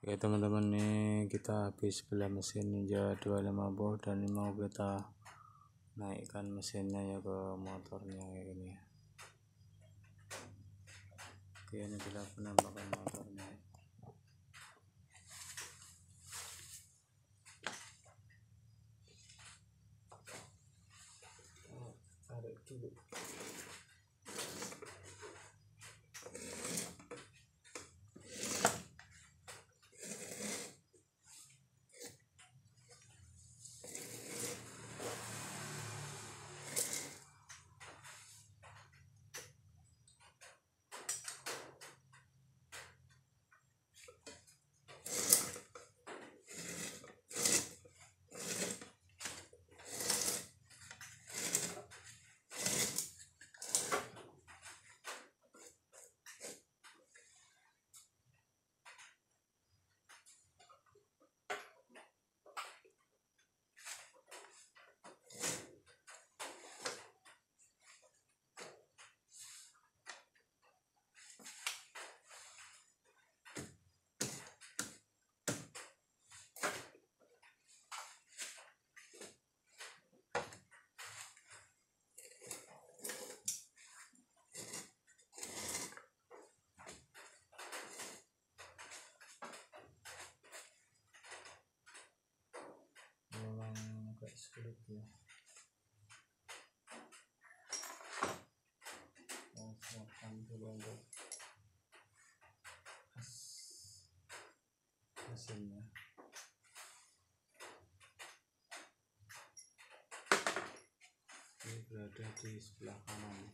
Oke teman-teman nih kita habis beli mesin Ninja 250 dan ini mau kita naikkan mesinnya ya ke motornya kayak gini ya. Oke ini kita penampakan motornya tarik dulu agak sulit ya siapkan mesinnya ini berada di sebelah kanan